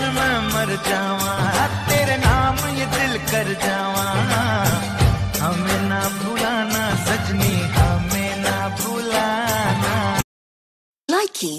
में मैं मर जावा। तेरे नाम ये दिल कर जावा। हमें ना भुलाना सजनी, हमें ना भुलाना। लाइकी